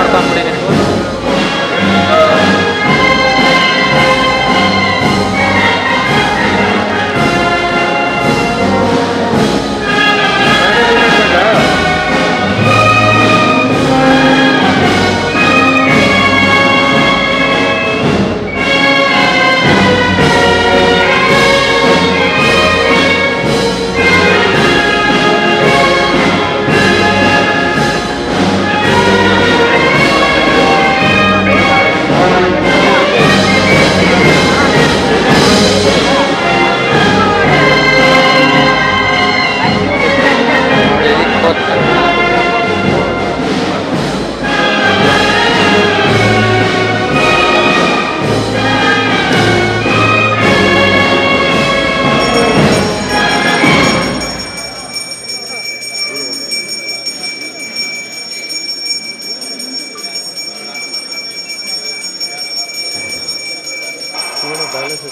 Jakarta पहले से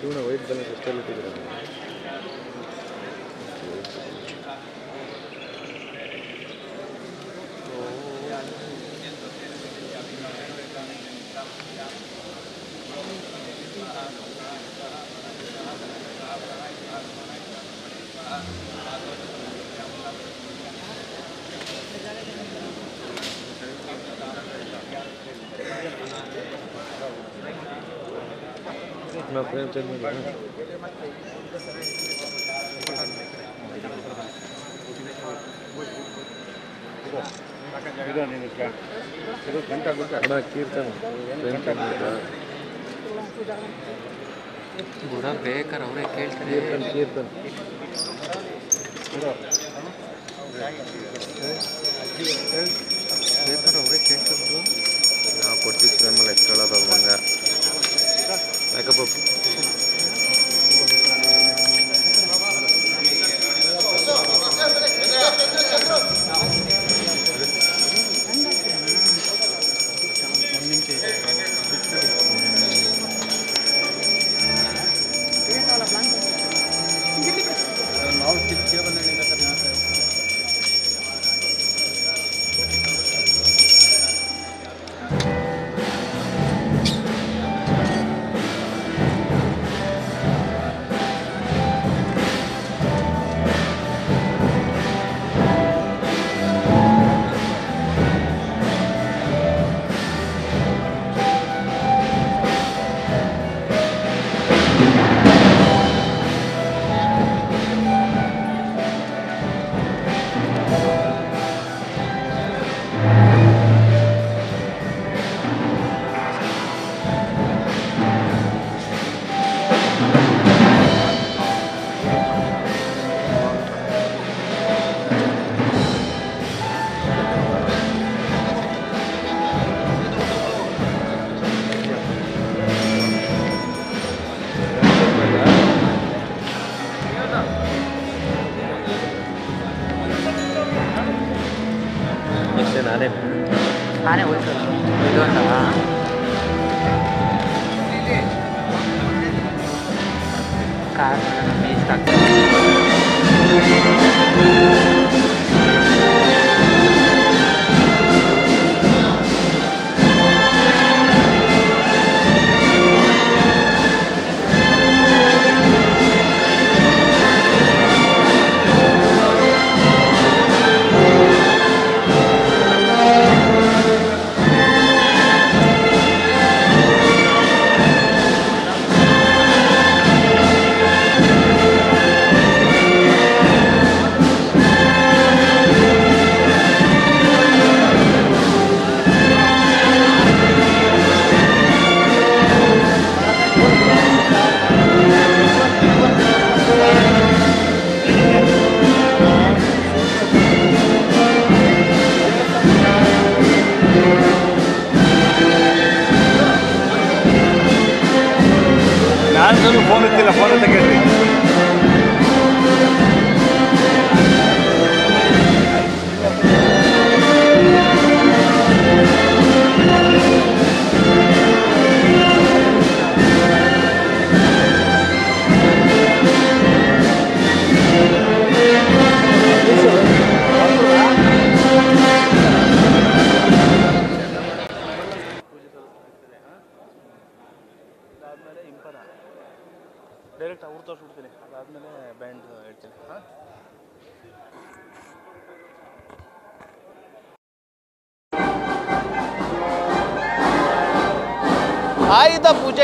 क्यों ना वही बैलेंस स्टेबिलिटी कराना। ಮಾಡಿ ಅಣ್ಣ ಕೀರ್ತನ ಫ್ರೇಮ್ ಚೇಂಜ್ ಮಾಡಿದ್ರಾ? ಬುಡ ಬೇಕಾರೆ ಅವರೇ ಕೇಳ್ತಾರೆ ಕೀರ್ತನ್ ಕೀರ್ತನ್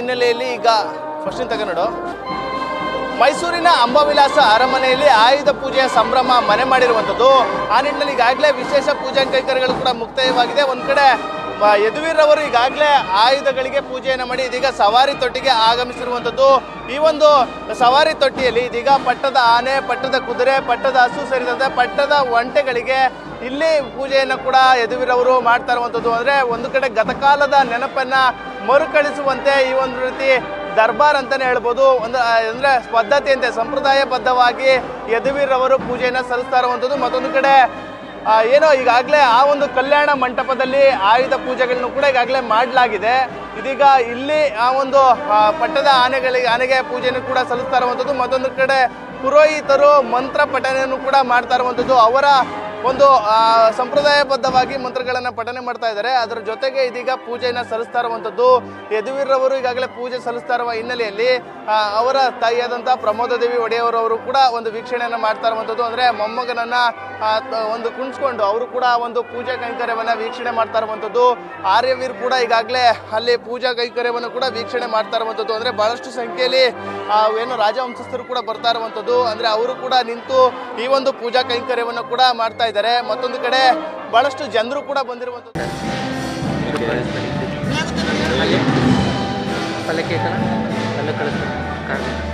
ಹಿನ್ನೆಲೆಯಲ್ಲಿ ಈಗ ಫಸ್ಟ್ ತಗ ನೋಡು. ಮೈಸೂರಿನ ಅಂಬಾವಿಲಾಸ ಅರಮನೆಯಲ್ಲಿ ಆಯುಧ ಪೂಜೆಯ ಸಂಭ್ರಮ ಮನೆ ಮಾಡಿರುವಂಥದ್ದು. ಆ ನಿಟ್ಟಿನಲ್ಲಿ ಈಗಾಗಲೇ ವಿಶೇಷ ಪೂಜಾ ಕೈಕರ್ಯಗಳು ಕೂಡ ಮುಕ್ತಾಯವಾಗಿದೆ. ಒಂದು ಕಡೆ ಯದುವೀರ್ರವರು ಈಗಾಗಲೇ ಆಯುಧಗಳಿಗೆ ಪೂಜೆಯನ್ನು ಮಾಡಿ ಇದೀಗ ಸವಾರಿ ತೊಟ್ಟಿಗೆ ಆಗಮಿಸಿರುವಂಥದ್ದು. ಈ ಒಂದು ಸವಾರಿ ತೊಟ್ಟಿಯಲ್ಲಿ ಇದೀಗ ಪಟ್ಟದ ಆನೆ, ಪಟ್ಟದ ಕುದುರೆ, ಪಟ್ಟದ ಹಸು ಸೇರಿದಂತೆ ಪಟ್ಟದ ಒಂಟೆಗಳಿಗೆ ಇಲ್ಲಿ ಪೂಜೆಯನ್ನು ಕೂಡ ಯದುವೀರವರು ಮಾಡ್ತಾ ಇರುವಂಥದ್ದು. ಅಂದರೆ ಒಂದು ಕಡೆ ಗತಕಾಲದ ನೆನಪನ್ನ ಮರುಕಳಿಸುವಂತೆ ಈ ಒಂದು ರೀತಿ ದರ್ಬಾರ್ ಅಂತಲೇ ಹೇಳ್ಬೋದು. ಒಂದು ಅಂದರೆ ಪದ್ಧತಿಯಂತೆ ಸಂಪ್ರದಾಯಬದ್ಧವಾಗಿ ಯದುವೀರವರು ಪೂಜೆಯನ್ನು ಸಲ್ಲಿಸ್ತಾ ಇರುವಂಥದ್ದು. ಮತ್ತೊಂದು ಕಡೆ ಏನೋ ಈಗಾಗಲೇ ಆ ಒಂದು ಕಲ್ಯಾಣ ಮಂಟಪದಲ್ಲಿ ಆಯುಧ ಪೂಜೆಗಳನ್ನು ಕೂಡ ಈಗಾಗಲೇ ಮಾಡಲಾಗಿದೆ. ಇದೀಗ ಇಲ್ಲಿ ಆ ಒಂದು ಪಟ್ಟದ ಆನೆಗಳಿಗೆ, ಆನೆಗೆ ಪೂಜೆಯನ್ನು ಕೂಡ ಸಲ್ಲಿಸ್ತಾ ಇರುವಂಥದ್ದು. ಮತ್ತೊಂದು ಕಡೆ ಪುರೋಹಿತರು ಮಂತ್ರ ಪಠನೆಯನ್ನು ಕೂಡ ಮಾಡ್ತಾ ಇರುವಂಥದ್ದು. ಅವರ ಒಂದು ಸಂಪ್ರದಾಯಬದ್ಧವಾಗಿ ಮಂತ್ರಗಳನ್ನು ಪಠನೆ ಮಾಡ್ತಾ ಇದ್ದಾರೆ. ಅದರ ಜೊತೆಗೆ ಇದೀಗ ಪೂಜೆಯನ್ನು ಸಲ್ಲಿಸ್ತಾ ಇರುವಂಥದ್ದು ಯದುವೀರವರು ಈಗಾಗಲೇ ಪೂಜೆ ಸಲ್ಲಿಸ್ತಾ ಇರುವ ಹಿನ್ನೆಲೆಯಲ್ಲಿ ಅವರ ತಾಯಿಯಾದಂಥ ಪ್ರಮೋದ ದೇವಿ ಒಡೆಯವರವರು ಕೂಡ ಒಂದು ವೀಕ್ಷಣೆಯನ್ನು ಮಾಡ್ತಾ ಇರುವಂಥದ್ದು ಅಂದ್ರೆ ಮೊಮ್ಮಗನನ್ನ ಒಂದು ಕುಣಿಸ್ಕೊಂಡು ಅವರು ಕೂಡ ಒಂದು ಪೂಜಾ ಕೈಂಕರ್ಯವನ್ನ ವೀಕ್ಷಣೆ ಮಾಡ್ತಾ ಇರುವಂಥದ್ದು ಆರ್ಯವೀರ್ ಕೂಡ ಈಗಾಗಲೇ ಅಲ್ಲಿ ಪೂಜಾ ಕೈಂಕರ್ಯವನ್ನು ಕೂಡ ವೀಕ್ಷಣೆ ಮಾಡ್ತಾ ಇರುವಂಥದ್ದು ಅಂದ್ರೆ ಬಹಳಷ್ಟು ಸಂಖ್ಯೆಯಲ್ಲಿ ಏನು ರಾಜವಂಶಸ್ಥರು ಕೂಡ ಬರ್ತಾ ಇರುವಂಥದ್ದು ಅಂದ್ರೆ ಅವರು ಕೂಡ ನಿಂತು ಈ ಒಂದು ಪೂಜಾ ಕೈಂಕರ್ಯವನ್ನು ಕೂಡ ಮಾಡ್ತಾ ಇದ್ದಾರೆ. ಮತ್ತೊಂದು ಕಡೆ ಬಹಳಷ್ಟು ಜನರು ಕೂಡ ಬಂದಿರುವಂಥದ್ದು ಪಲ್ಲಕ್ಕಿ ಐತಲ್ಲ ಕಳಿಸ್ತಾರೆ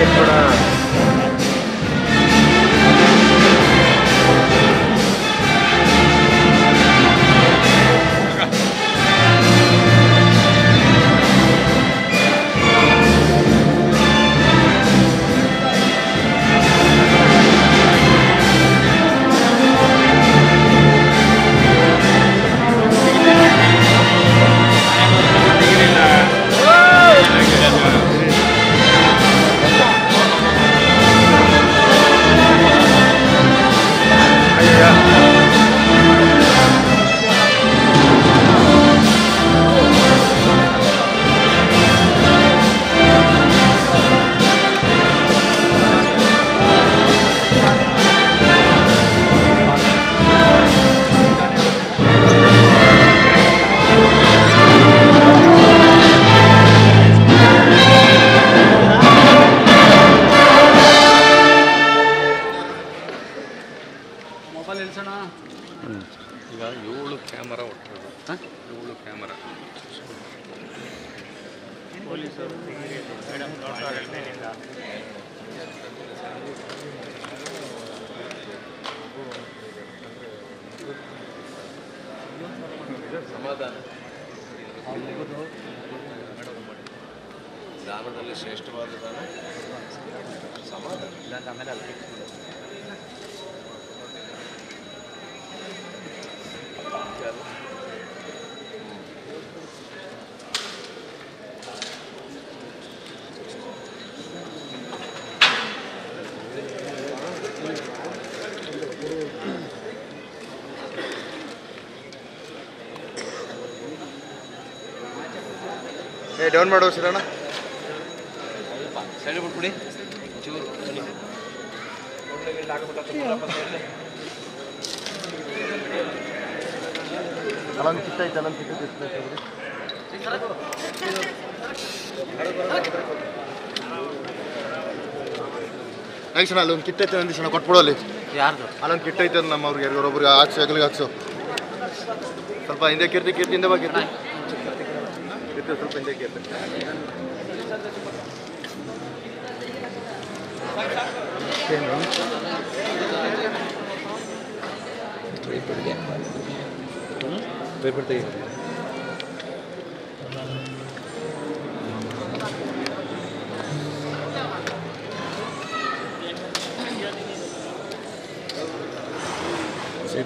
arquitectura ಈಗ ಏಳು ಕ್ಯಾಮರಾ ಒಟ್ಟು ಏಳು ಕ್ಯಾಮರಾ. ಸಮಾಧಾನ. ಗ್ರಾಮದಲ್ಲಿ ಶ್ರೇಷ್ಠವಾದ ಸಮಾಧಾನ. ಇಲ್ಲ ಆಮೇಲೆ ಏ ಡೌನ್ ಮಾಡೋ ಸಿರಣ್ಣ ಸೈಡ್ ಬಿಟ್ಬಿಡಿ ಚೂರು ಅಲ್ಲೊಂದು ಚಿತ್ತ ಐತೆ ಅಲ್ಲೊಂದು ಚಿತ್ತ ಐಸಣ ಅಲ್ಲೊಂದು ಕಿಟ್ ಐತೆ ಸಣ್ಣ ಕೊಟ್ಬಿಡು ಅಲ್ಲಿ. ಯಾರ್ದು? ಅಲ್ಲೊಂದು ಕಿಟ್ ಐತೆ ನಮ್ಮ ಅವ್ರಿಗೆ ಯಾರಿಗೊಬ್ಬರಿಗೆ ಹಾಕ್ಸು ಹೆಗಲಿಗೆ ಹಾಕ್ಸು. ಸ್ವಲ್ಪ ಹಿಂದೆ ಕೀರ್ತಿ ಕೀರ್ತಿ. ಹಿಂದೆ ಬಾ ಕೀರ್ತಿ ಕೀರ್ತಿ ಸ್ವಲ್ಪ ಹಿಂದೆ ಕೀರ್ತಿ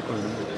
ಕಾರ್ಯಕ್ರಮ